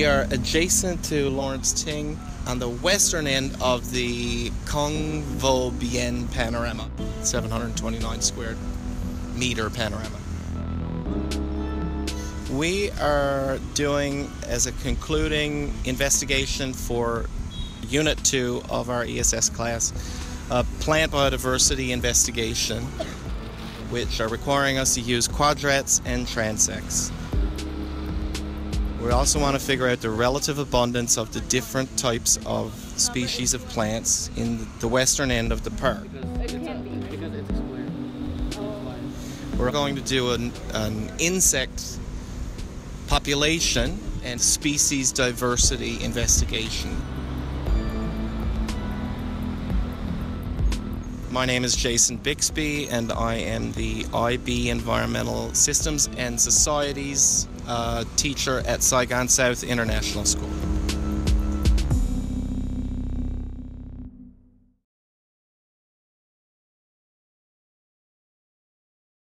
We are adjacent to Lawrence Ting on the western end of the Kong Vo Bien panorama, 729 square meter panorama. We are doing, as a concluding investigation for Unit 2 of our ESS class, a plant biodiversity investigation, which are requiring us to use quadrats and transects. We also want to figure out the relative abundance of the different types of species of plants in the western end of the park. We're going to do an, an insect population and species diversity investigation. My name is Jason Bixby, and I am the IB Environmental Systems and Societies uh, teacher at Saigon South International School.